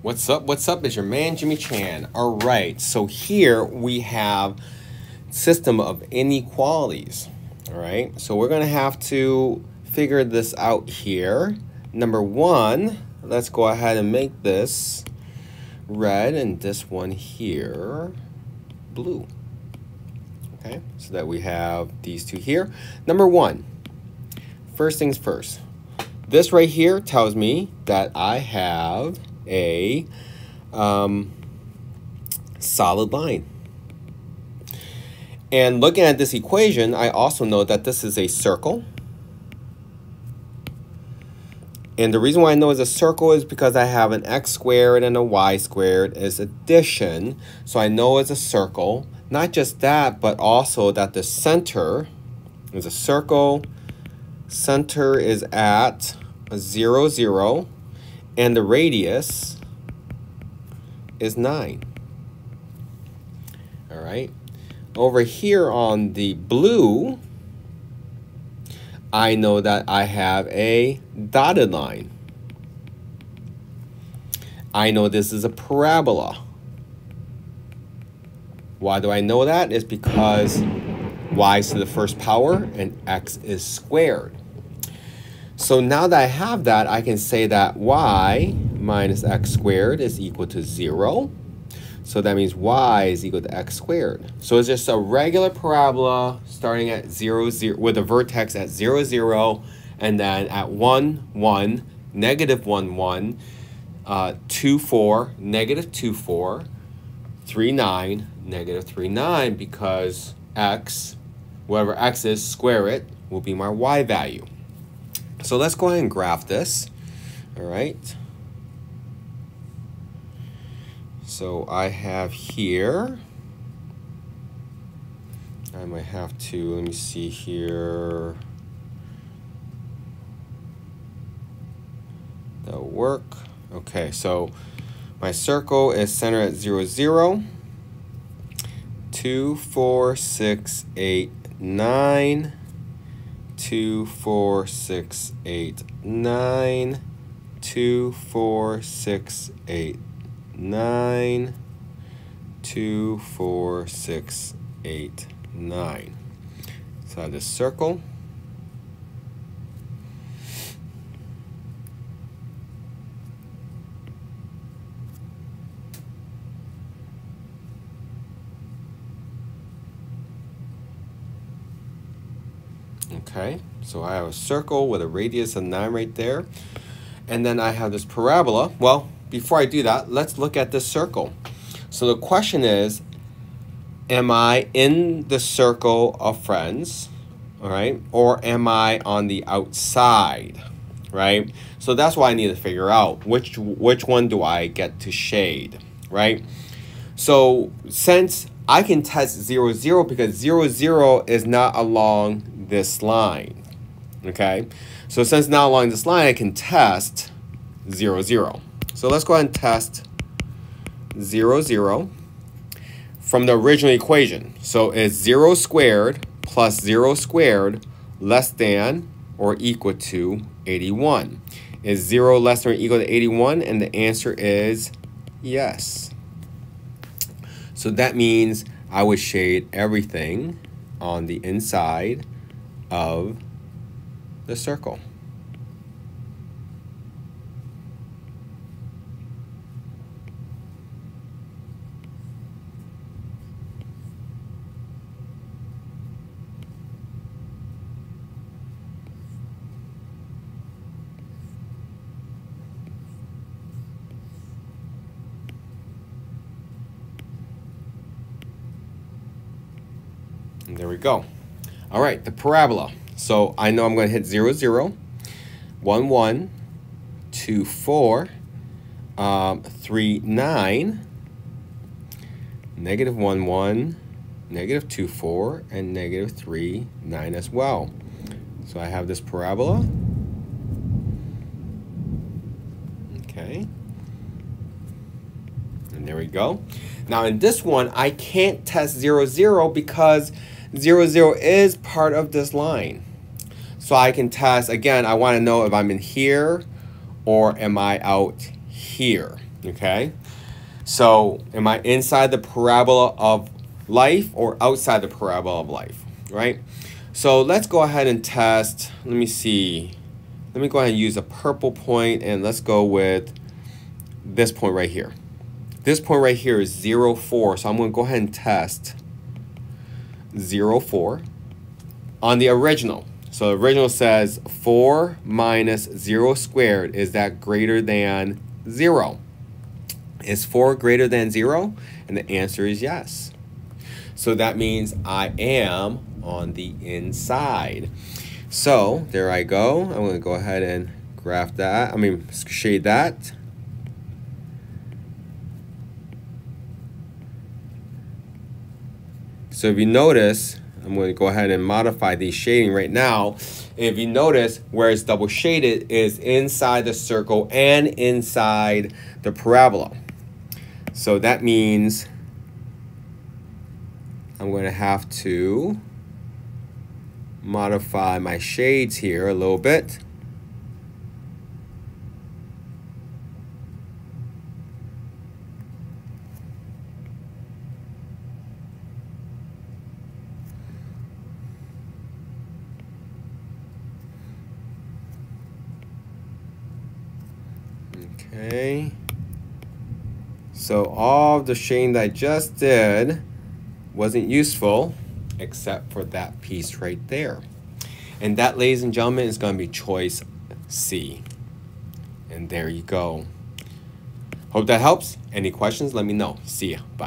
What's up? What's up? It's your man Jimmy Chan. All right, so here we have system of inequalities. All right, so we're gonna have to figure this out here. Number one, let's go ahead and make this red and this one here blue. Okay, so that we have these two here. Number one, first things first. This right here tells me that I have a um, solid line. And looking at this equation, I also know that this is a circle. And the reason why I know it's a circle is because I have an x squared and a y squared as addition. So I know it's a circle. Not just that, but also that the center is a circle. Center is at a 0, 0. And the radius is 9. All right. Over here on the blue, I know that I have a dotted line. I know this is a parabola. Why do I know that? It's because y is to the first power and x is squared. So now that I have that, I can say that y minus x squared is equal to 0. So that means y is equal to x squared. So it's just a regular parabola starting at 0, 0 with a vertex at 0, 0, and then at 1, 1, negative 1, 1, uh, 2, 4, negative 2, 4, 3, 9, negative 3, 9, because x, whatever x is, square it, will be my y value. So let's go ahead and graph this. All right. So I have here, I might have to, let me see here. That'll work. Okay, so my circle is centered at 0, 0. 2, 4, 6, 8, 9. 2, 4, 6, 8, 9. 2, 4, 6, 8, 9, 2, 4, 6, 8, 9. So I have this circle. Okay, so I have a circle with a radius of 9 right there. And then I have this parabola. Well, before I do that, let's look at this circle. So the question is, am I in the circle of friends, all right, or am I on the outside, right? So that's why I need to figure out which which one do I get to shade, right? So since I can test 0, 0 because 0, 0 is not along this line, okay? So since now along this line, I can test 0, 0. So let's go ahead and test 0, 0 from the original equation. So it's 0 squared plus 0 squared less than or equal to 81. Is 0 less than or equal to 81? And the answer is yes. So that means I would shade everything on the inside of the circle. And there we go. All right, the parabola. So I know I'm going to hit 0, 0, 1, 1, 2, 4, um, 3, 9, negative 1, 1, negative 2, 4, and negative 3, 9 as well. So I have this parabola. Okay. And there we go. Now in this one, I can't test 0, 0 because 0, 0 is part of this line. So I can test, again, I want to know if I'm in here or am I out here. Okay? So, am I inside the parabola of life or outside the parabola of life, right? So, let's go ahead and test. Let me see. Let me go ahead and use a purple point and let's go with this point right here. This point right here is 0, 4. So, I'm going to go ahead and test 0, 4 on the original. So the original says 4 minus 0 squared, is that greater than 0? Is 4 greater than 0? And the answer is yes. So that means I am on the inside. So there I go. I'm going to go ahead and graph that. I mean, shade that. So if you notice, I'm going to go ahead and modify the shading right now. If you notice where it's double shaded is inside the circle and inside the parabola. So that means I'm going to have to modify my shades here a little bit. Okay. So all the shading that I just did wasn't useful except for that piece right there. And that, ladies and gentlemen, is going to be choice C. And there you go. Hope that helps. Any questions, let me know. See ya. Bye.